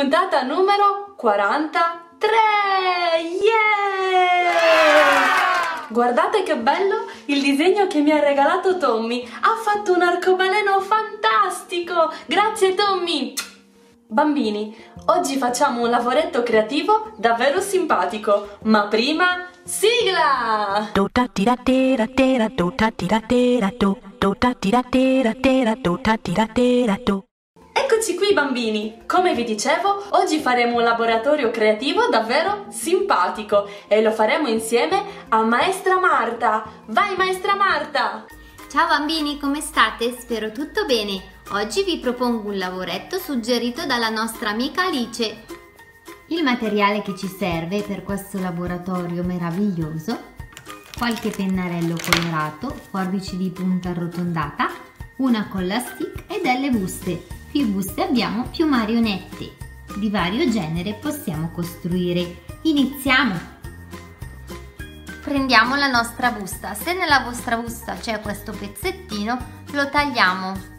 puntata numero 43! Yeah! Guardate che bello il disegno che mi ha regalato Tommy! Ha fatto un arcobaleno fantastico! Grazie Tommy! Bambini, oggi facciamo un lavoretto creativo davvero simpatico, ma prima sigla! Do Eccoci qui bambini! Come vi dicevo, oggi faremo un laboratorio creativo davvero simpatico e lo faremo insieme a Maestra Marta! Vai Maestra Marta! Ciao bambini, come state? Spero tutto bene. Oggi vi propongo un lavoretto suggerito dalla nostra amica Alice. Il materiale che ci serve per questo laboratorio meraviglioso, qualche pennarello colorato, forbici di punta arrotondata, una colla stick e delle buste. Più buste abbiamo, più marionette. Di vario genere possiamo costruire. Iniziamo! Prendiamo la nostra busta. Se nella vostra busta c'è questo pezzettino, lo tagliamo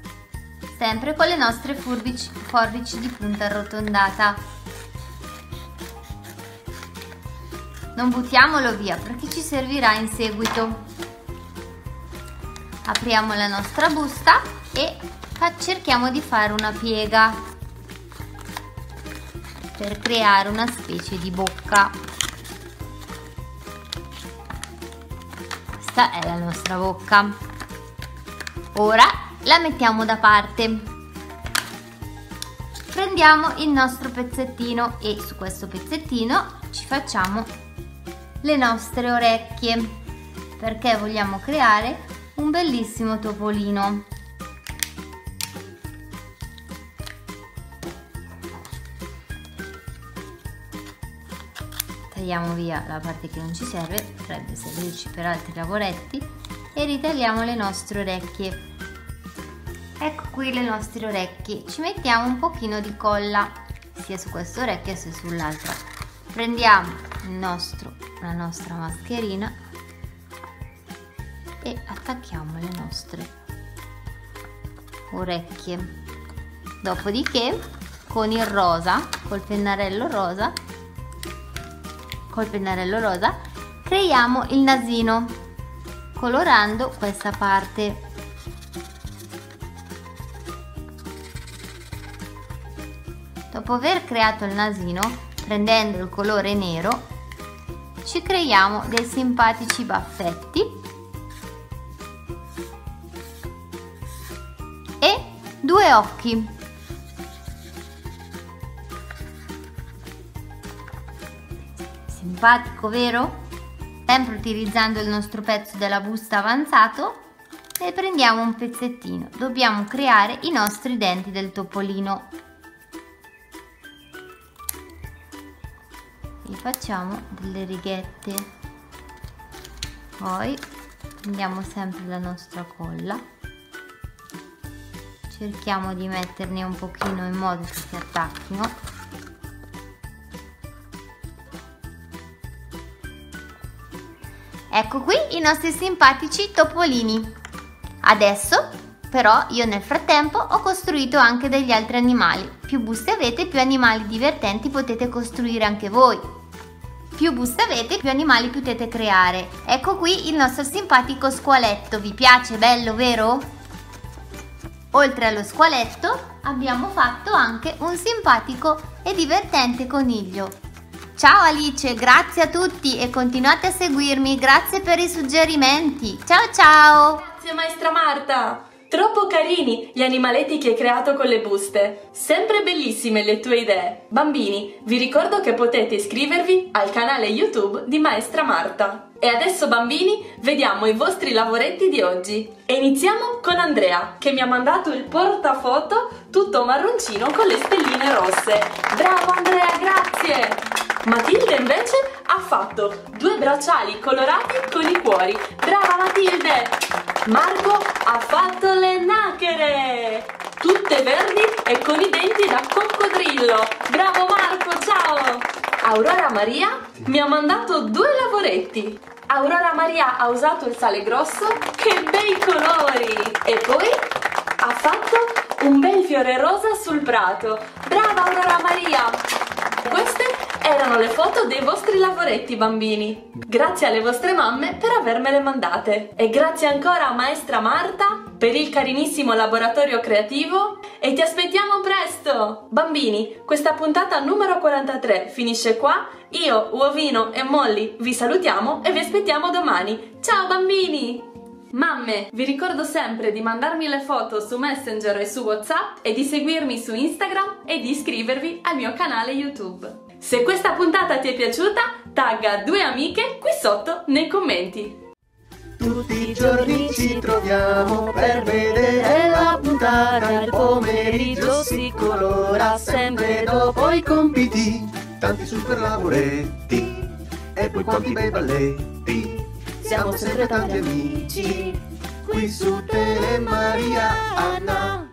sempre con le nostre forbici, forbici di punta arrotondata. Non buttiamolo via perché ci servirà in seguito. Apriamo la nostra busta e cerchiamo di fare una piega per creare una specie di bocca. Questa è la nostra bocca. Ora la mettiamo da parte prendiamo il nostro pezzettino e su questo pezzettino ci facciamo le nostre orecchie perché vogliamo creare un bellissimo topolino tagliamo via la parte che non ci serve potrebbe servirci per altri lavoretti e ritagliamo le nostre orecchie. Ecco qui le nostre orecchie. Ci mettiamo un pochino di colla sia su questa orecchia sia sull'altra. Prendiamo nostro, la nostra mascherina e attacchiamo le nostre orecchie. Dopodiché con il rosa col pennarello rosa col pennarello rosa creiamo il nasino colorando questa parte Dopo aver creato il nasino, prendendo il colore nero, ci creiamo dei simpatici baffetti e due occhi. Simpatico, vero? Sempre utilizzando il nostro pezzo della busta avanzato e prendiamo un pezzettino. Dobbiamo creare i nostri denti del topolino. gli facciamo delle righette poi prendiamo sempre la nostra colla cerchiamo di metterne un pochino in modo che si attacchino ecco qui i nostri simpatici topolini adesso però io nel frattempo ho costruito anche degli altri animali più buste avete più animali divertenti potete costruire anche voi più buste avete, più animali potete creare. Ecco qui il nostro simpatico squaletto. Vi piace? Bello, vero? Oltre allo squaletto abbiamo fatto anche un simpatico e divertente coniglio. Ciao Alice, grazie a tutti e continuate a seguirmi, grazie per i suggerimenti. Ciao ciao! Grazie maestra Marta! Troppo carini gli animaletti che hai creato con le buste. Sempre bellissime le tue idee. Bambini, vi ricordo che potete iscrivervi al canale YouTube di Maestra Marta. E adesso bambini, vediamo i vostri lavoretti di oggi. E iniziamo con Andrea, che mi ha mandato il portafoto tutto marroncino con le stelline rosse. Bravo Andrea, grazie! Matilde invece ha fatto due bracciali colorati con i cuori. Brava Matilde! Marco ha fatto le nachere! Tutte verdi e con i denti da coccodrillo! Bravo Marco, ciao! Aurora Maria mi ha mandato due lavoretti. Aurora Maria ha usato il sale grosso, che bei colori! E poi ha fatto un bel fiore rosa sul prato. Brava Aurora Maria! Queste erano le foto dei vostri lavoretti, bambini. Grazie alle vostre mamme per avermele mandate. E grazie ancora a maestra Marta per il carinissimo laboratorio creativo e ti aspettiamo presto! Bambini, questa puntata numero 43 finisce qua. Io, Uovino e Molly vi salutiamo e vi aspettiamo domani. Ciao bambini! Mamme, vi ricordo sempre di mandarmi le foto su Messenger e su WhatsApp e di seguirmi su Instagram e di iscrivervi al mio canale YouTube. Se questa puntata ti è piaciuta, tagga due amiche qui sotto nei commenti. Tutti i giorni ci troviamo per vedere la puntata. Il pomeriggio si colora sempre dopo i compiti. Tanti super lavoretti e poi quanti bei balletti. Siamo sempre tanti amici qui su Telemaria Anna.